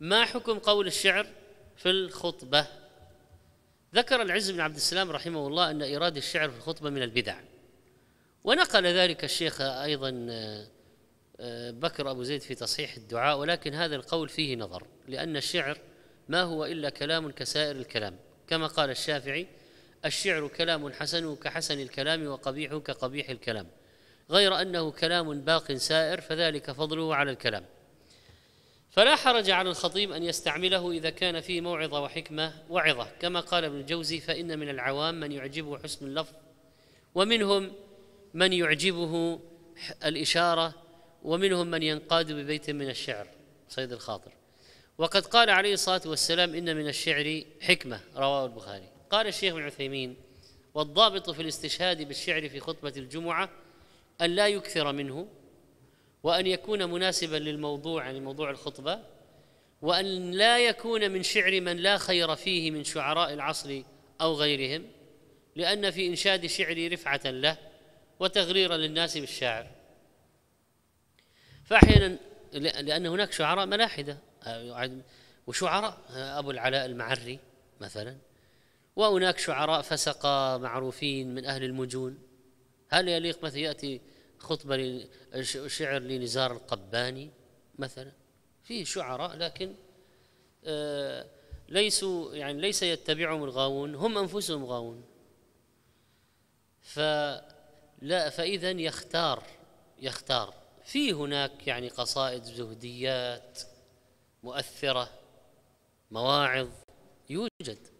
ما حكم قول الشعر في الخطبة؟ ذكر العز بن عبد السلام رحمه الله أن إيراد الشعر في الخطبة من البدع. ونقل ذلك الشيخ أيضا آه، آه، بكر أبو زيد في تصحيح الدعاء ولكن هذا القول فيه نظر لأن الشعر ما هو إلا كلام كسائر الكلام. كما قال الشافعي الشعر كلام حسن كحسن الكلام وقبيح كقبيح الكلام. غير أنه كلام باق سائر فذلك فضله على الكلام. فلا حرج على الخطيب أن يستعمله إذا كان فيه موعظة وحكمة وعظة. كما قال ابن الجوزي فإن من العوام من يعجبه حسن اللفظ ومنهم من يعجبه الإشارة ومنهم من ينقاد ببيت من الشعر صيد الخاطر. وقد قال عليه الصلاة والسلام إن من الشعر حكمة رواه البخاري. قال الشيخ ابن عثيمين والضابط في الاستشهاد بالشعر في خطبة الجمعة أن لا يكثر منه وأن يكون مناسبا للموضوع يعني موضوع الخطبة وأن لا يكون من شعر من لا خير فيه من شعراء العصر أو غيرهم لأن في إنشاد شعري رفعة له وتغريرا للناس بالشاعر. فاحيانا لأن هناك شعراء ملاحدة وشعراء أبو العلاء المعري مثلا وهناك شعراء فسقة معروفين من أهل المجون. هل يليق مثلا يأتي خطبة شعر لنزار القباني مثلا. فيه شعراء لكن آه، ليسوا يعني ليس يتبعهم الغاوون هم أنفسهم غاوون. فلا فإذا يختار يختار. في هناك يعني قصائد زهديات مؤثرة مواعظ يوجد.